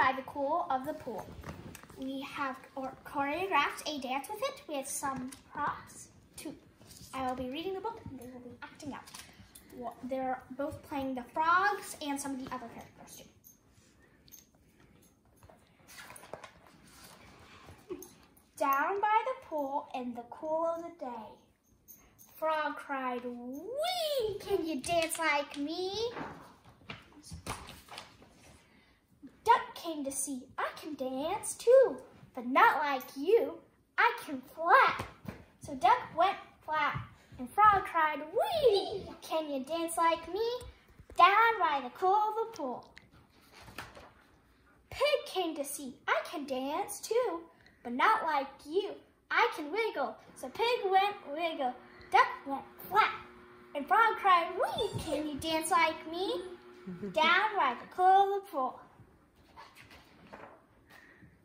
by the cool of the pool. We have choreographed a dance with it with some props. too. I will be reading the book and they will be acting out. Well, they're both playing the frogs and some of the other characters too. Down by the pool in the cool of the day. Frog cried, Wee! Can you dance like me? Came to see, I can dance too, but not like you. I can flap. So Duck went flap, and Frog cried, Wee! Can you dance like me? Down by the cool of the pool. Pig came to see, I can dance too, but not like you. I can wiggle. So Pig went wiggle, Duck went flap, and Frog cried, Wee! Can you dance like me? Down by the cool of the pool.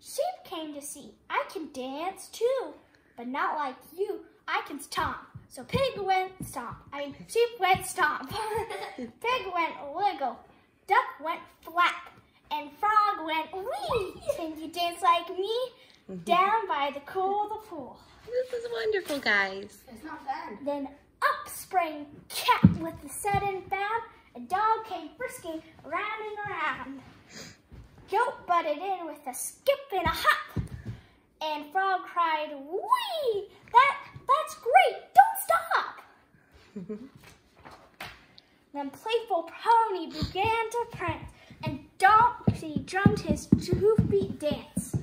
Sheep came to see, I can dance too, but not like you. I can stomp. So pig went stomp. I mean, sheep went stomp. pig went wiggle. Duck went flap. And frog went wee. Can you dance like me? Mm-hmm. Down by the cool of the pool. This is wonderful, guys. It's not bad. Then up sprang cat with a sudden bound. A dog came frisking round and around. Goat butted in with a skip and a hop. And Frog cried, Wee! That, that's great! Don't stop! then playful Pony began to prance, and Donkey drummed his two-beat dance.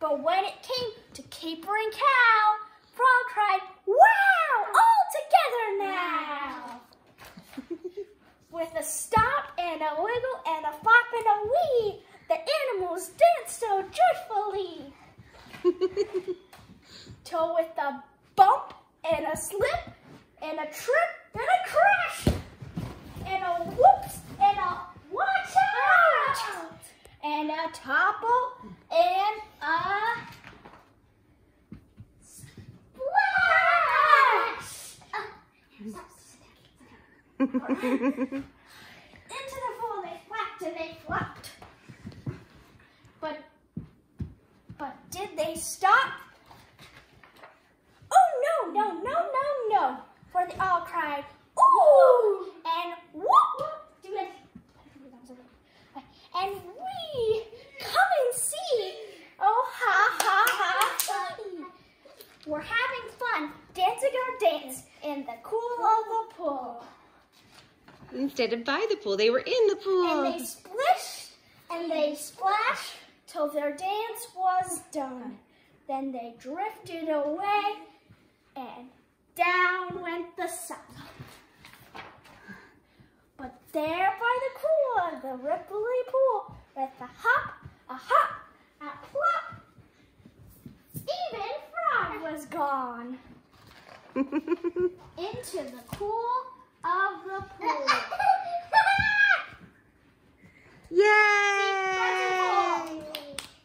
But when it came to capering cow, Frog cried, Wow! All together now! With a stop and a wiggle and a flop and a wee, the animals danced so joyfully. Till with a bump and a slip and a trip and a crash and a whoops and a watch out and a topple and a splash. Into the pool they flapped and they flopped. But, but did they stop? Oh no, no, no, For they all cried, ooh, and whoop. Do it. And we, come and see. Oh, ha, ha, ha, fun. We're having fun dancing our dance in the cool of the pool. Instead of by the pool, they were in the pool. And they splished and they splashed till their dance was done. Then they drifted away and down went the sun. But there by the cool of the ripply pool, with a hop, a hop, a plop, even Frog was gone. Into the cool